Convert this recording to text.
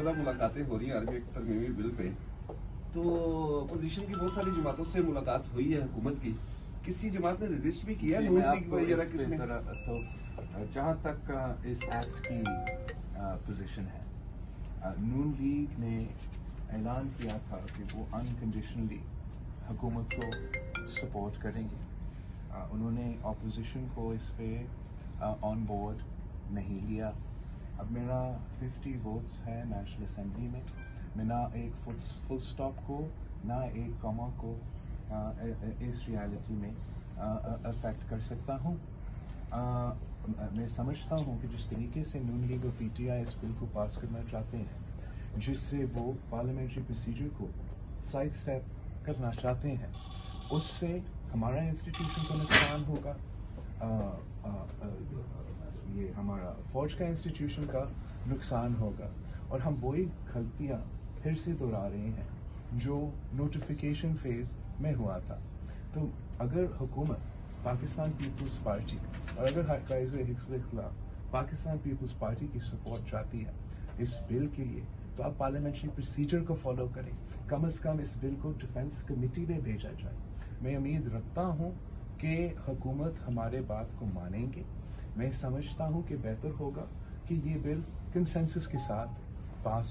ملاقاتیں ہو رہی ہیں عربی ترمیمی بل پہ۔ تو اپوزیشن کی بہت ساری جماعتوں سے ملاقات ہوئی ہے حکومت کی۔ کسی جماعت نے رجسٹ بھی کیا جی، تو جہاں تک اس ایکٹ کی پوزیشن ہے نون لیگ نے اعلان کیا تھا کہ وہ انکنڈیشنلی حکومت کو سپورٹ کریں گے۔ انہوں نے اپوزیشن کو اس پہ آن بورڈ نہیں لیا۔ اب میرا ففٹی ووٹس ہے نیشنل اسمبلی میں۔ میں نہ ایک فل سٹاپ کو، نہ ایک کاما کو اس ریالٹی میں افیکٹ کر سکتا ہوں۔ میں سمجھتا ہوں کہ جس طریقے سے نون لیگ اور پی ٹی آئی اس بل کو پاس کرنا چاہتے ہیں، جس سے وہ پارلیمنٹری پروسیجر کو سائڈ اسٹیپ کرنا چاہتے ہیں، اس سے ہمارا انسٹیٹیوشن کو نقصان ہوگا۔ یہ ہمارا فوج کا انسٹیٹیوشن کا نقصان ہوگا۔ اور ہم وہی غلطیاں پھر سے دہرا رہے ہیں جو نوٹیفیکیشن فیز میں ہوا تھا۔ تو اگر حکومت پاکستان پیپلز پارٹی اور اگر قائز حفظ اخلاق پاکستان پیپلز پارٹی کی سپورٹ چاہتی ہے اس بل کے لیے، تو آپ پارلیمنٹری پروسیجر کو فالو کریں۔ کم از کم اس بل کو ڈیفنس کمیٹی میں بھیجا جائے۔ میں امید رکھتا ہوں کہ حکومت ہمارے بات کو مانیں گے۔ میں سمجھتا ہوں کہ بہتر ہوگا کہ یہ بل کنسنسس کے ساتھ پاس